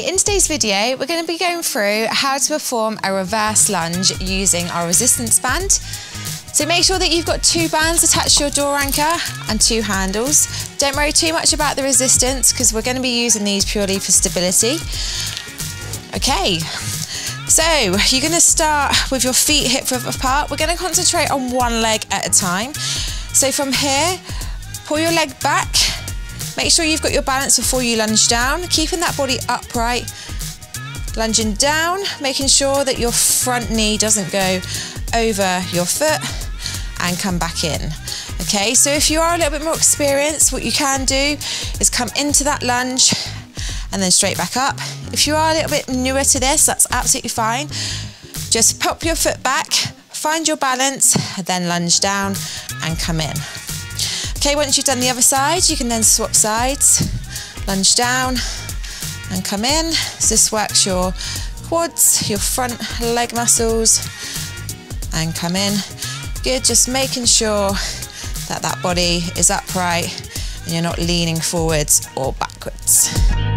today's video, we're going to be going through how to perform a reverse lunge using our resistance band. So make sure that you've got two bands attached to your door anchor and two handles. Don't worry too much about the resistance because we're going to be using these purely for stability. Okay, so you're going to start with your feet hip width apart. We're going to concentrate on one leg at a time. So from here, pull your leg back. Make sure you've got your balance before you lunge down, keeping that body upright. Lunging down, making sure that your front knee doesn't go over your foot and come back in. Okay, so if you are a little bit more experienced, what you can do is come into that lunge and then straight back up. If you are a little bit newer to this, that's absolutely fine. Just pop your foot back, find your balance, then lunge down and come in. Okay, once you've done the other side, you can then swap sides, lunge down and come in. So this works your quads, your front leg muscles, and come in. Good, just making sure that that body is upright and you're not leaning forwards or backwards.